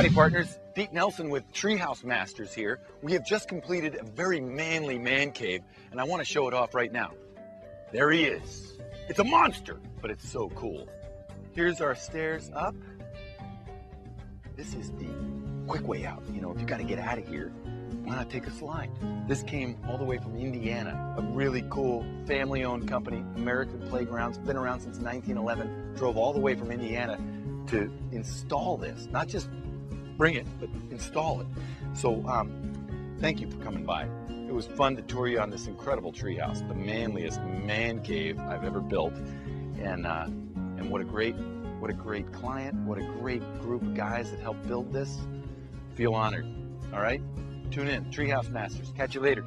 Howdy, partners. Pete Nelson with Treehouse Masters here. We have just completed a very manly man cave, and I want to show it off right now. There he is. It's a monster, but it's so cool. Here's our stairs up. This is the quick way out. You know, if you got to get out of here, why not take a slide? This came all the way from Indiana, a really cool family owned company, American Playgrounds, been around since 1911, drove all the way from Indiana to install this, not just bring it, but install it. So, um, thank you for coming by. It was fun to tour you on this incredible treehouse, the manliest man cave I've ever built, and uh, and what a great what a great client, what a great group of guys that helped build this. Feel honored. All right, tune in, Treehouse Masters. Catch you later.